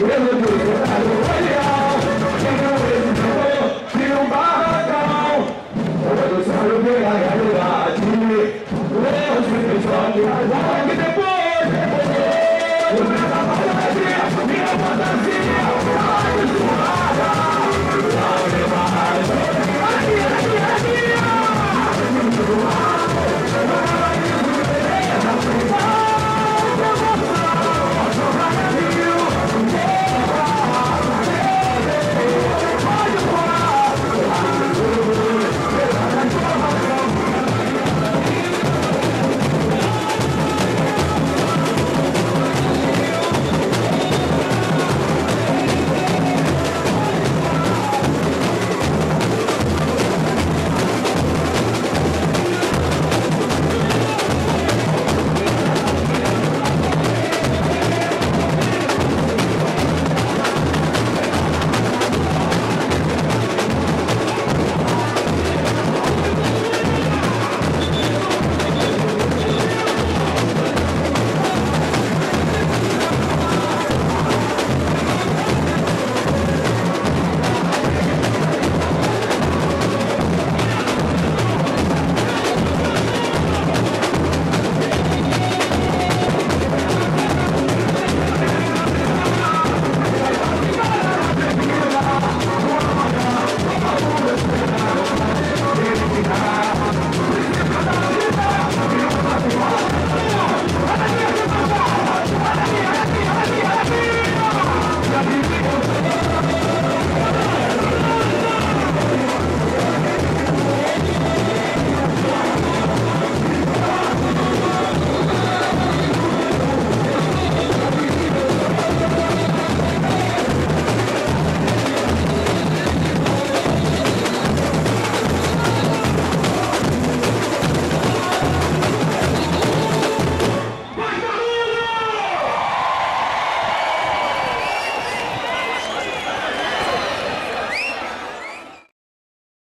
não